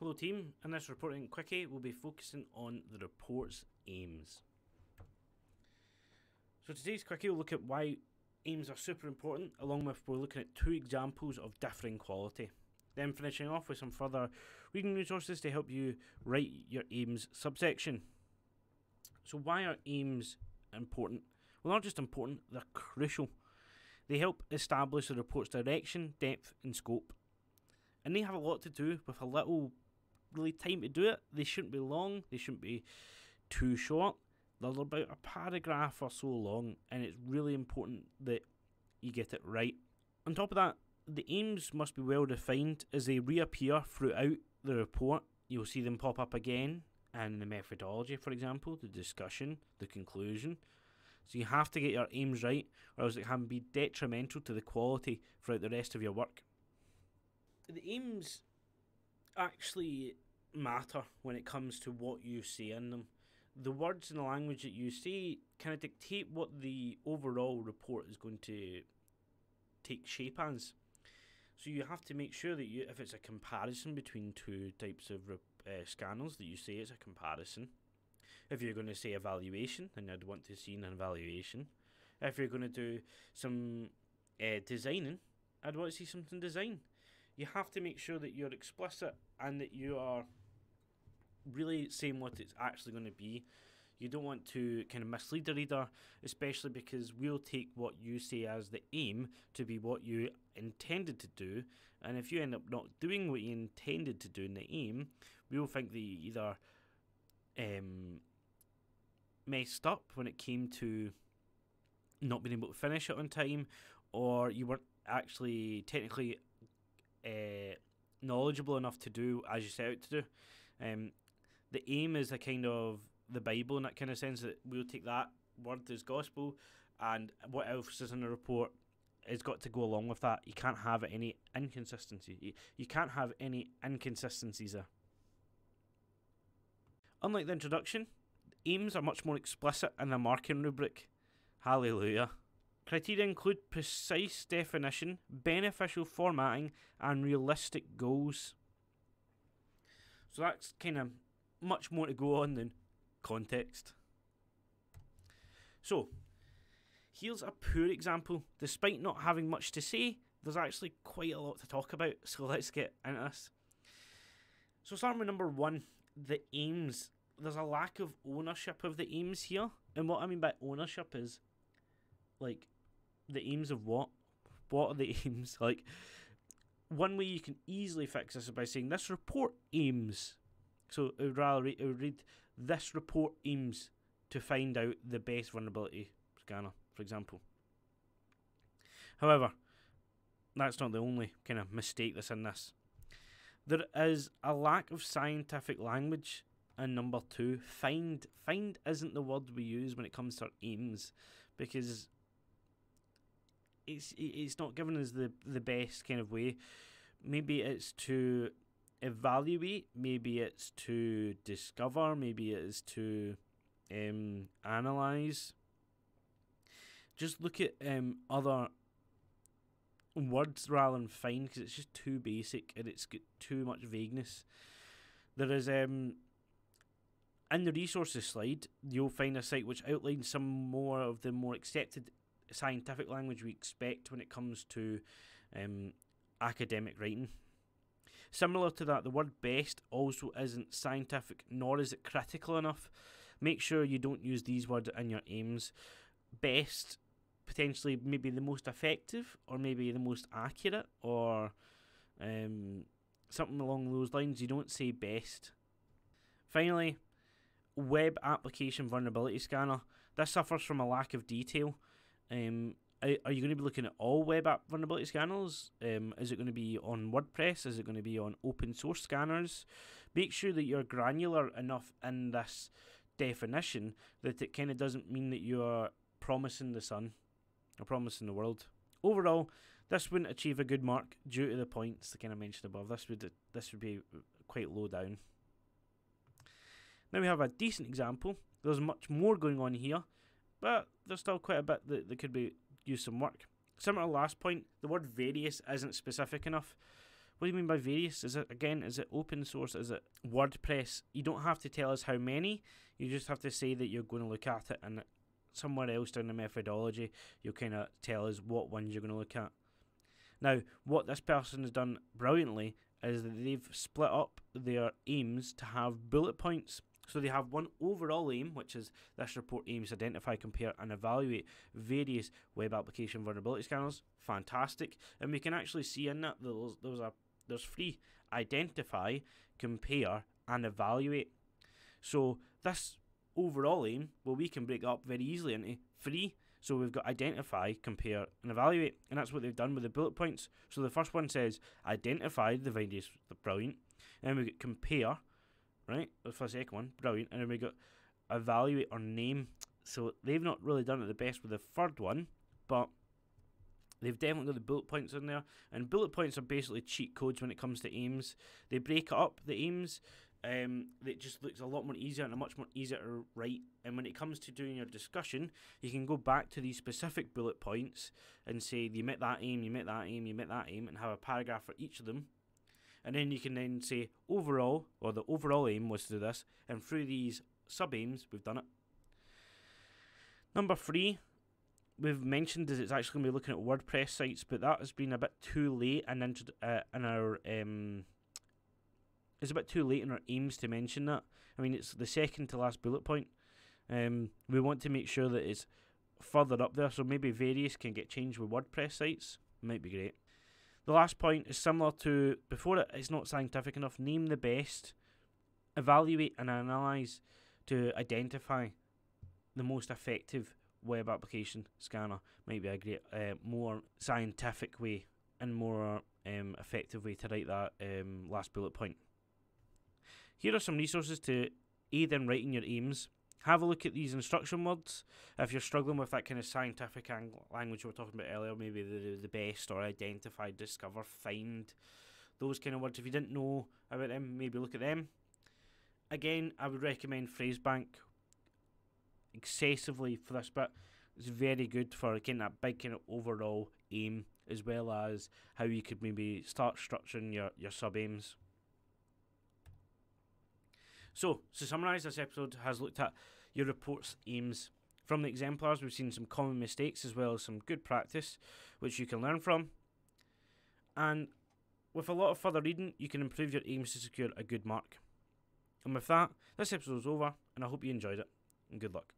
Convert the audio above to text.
Hello team, in this reporting quickie we'll be focusing on the report's aims. So today's quickie will look at why aims are super important along with we're looking at two examples of differing quality. Then finishing off with some further reading resources to help you write your aims subsection. So why are aims important? Well not just important, they're crucial. They help establish the report's direction, depth and scope. And they have a lot to do with a little really time to do it. They shouldn't be long, they shouldn't be too short. They're about a paragraph or so long, and it's really important that you get it right. On top of that, the aims must be well defined as they reappear throughout the report. You'll see them pop up again and the methodology, for example, the discussion, the conclusion. So you have to get your aims right, or else it can be detrimental to the quality throughout the rest of your work. The aims actually matter when it comes to what you say in them. The words and the language that you say kind of dictate what the overall report is going to take shape as. So you have to make sure that you, if it's a comparison between two types of uh, scanners, that you say it's a comparison. If you're going to say evaluation, then I'd want to see an evaluation. If you're going to do some uh, designing, I'd want to see something design you have to make sure that you're explicit and that you are really saying what it's actually going to be. You don't want to kind of mislead the reader, especially because we'll take what you say as the aim to be what you intended to do. And if you end up not doing what you intended to do in the aim, we'll think that you either um, messed up when it came to not being able to finish it on time, or you weren't actually technically uh, knowledgeable enough to do as you set out to do. Um, the aim is a kind of the Bible in that kind of sense that we'll take that word as gospel, and what else is in the report has got to go along with that. You can't have any inconsistency. You, can't have any inconsistencies there. Unlike the introduction, aims are much more explicit in the marking rubric. Hallelujah. Criteria include precise definition, beneficial formatting, and realistic goals. So that's kind of much more to go on than context. So, here's a poor example. Despite not having much to say, there's actually quite a lot to talk about, so let's get into this. So, starting with number one, the aims. There's a lack of ownership of the aims here, and what I mean by ownership is like the aims of what? What are the aims? Like, one way you can easily fix this is by saying this report aims. So it would rather read, it would read this report aims to find out the best vulnerability scanner, for example. However, that's not the only kind of mistake that's in this. There is a lack of scientific language and number two. Find find isn't the word we use when it comes to aims because it's it's not given as the the best kind of way. Maybe it's to evaluate, maybe it's to discover, maybe it's to um, analyze. Just look at um, other words rather than find because it's just too basic and it's got too much vagueness. There is um in the resources slide you'll find a site which outlines some more of the more accepted scientific language we expect when it comes to um, academic writing. Similar to that, the word best also isn't scientific nor is it critical enough. Make sure you don't use these words in your aims. Best, potentially maybe the most effective or maybe the most accurate or um, something along those lines. You don't say best. Finally, web application vulnerability scanner. This suffers from a lack of detail. Um, are, you going to be looking at all web app vulnerability scanners? Um, is it going to be on WordPress? Is it going to be on open source scanners? Make sure that you're granular enough in this definition that it kind of doesn't mean that you are promising the sun or promising the world. Overall, this wouldn't achieve a good mark due to the points that kind of mentioned above. This would this would be quite low down. Now we have a decent example. There's much more going on here, but there's still quite a bit that, that could be use some work. Similar to last point, the word various isn't specific enough. What do you mean by various? Is it again? Is it open source? Is it WordPress? You don't have to tell us how many. You just have to say that you're going to look at it, and somewhere else down the methodology, you'll kind of tell us what ones you're going to look at. Now, what this person has done brilliantly is that they've split up their aims to have bullet points. So they have one overall aim, which is this report aims to identify, compare, and evaluate various web application vulnerability scanners. Fantastic, and we can actually see in that there's there's a there's three: identify, compare, and evaluate. So this overall aim, well, we can break up very easily into three. So we've got identify, compare, and evaluate, and that's what they've done with the bullet points. So the first one says identify the various, the brilliant, and we compare, right? For the second one, brilliant. And then we got evaluate or name. So they've not really done it the best with the third one, but they've definitely got the bullet points in there. And bullet points are basically cheat codes when it comes to aims. They break up the aims. Um, it just looks a lot more easier and a much more easier to write. And when it comes to doing your discussion, you can go back to these specific bullet points and say you met that aim, you met that aim, you met that aim, and have a paragraph for each of them and then you can then say overall, or the overall aim was to do this, and through these sub aims, we've done it. Number three, we've mentioned is it's actually going to be looking at WordPress sites, but that has been a bit too late and in, uh, in our um, it's a bit too late in our aims to mention that. I mean, it's the second to last bullet point. Um, we want to make sure that it's further up there, so maybe various can get changed with WordPress sites. Might be great. The last point is similar to before it, it's not scientific enough. Name the best, evaluate and analyze to identify the most effective web application scanner. Might be a great, uh, more scientific way and more um, effective way to write that um, last bullet point. Here are some resources to aid in writing your aims have a look at these instruction words. If you're struggling with that kind of scientific ang- language we were talking about earlier, maybe the, the best or identify, discover, find, those kind of words. If you didn't know about them, maybe look at them. Again, I would recommend Phrasebank excessively for this but It's very good for getting that big kind of overall aim, as well as how you could maybe start structuring your, your sub aims. So, to summarise, this episode has looked at your report's aims. From the exemplars, we've seen some common mistakes as well as some good practice, which you can learn from. And with a lot of further reading, you can improve your aims to secure a good mark. And with that, this episode is over, and I hope you enjoyed it, and good luck.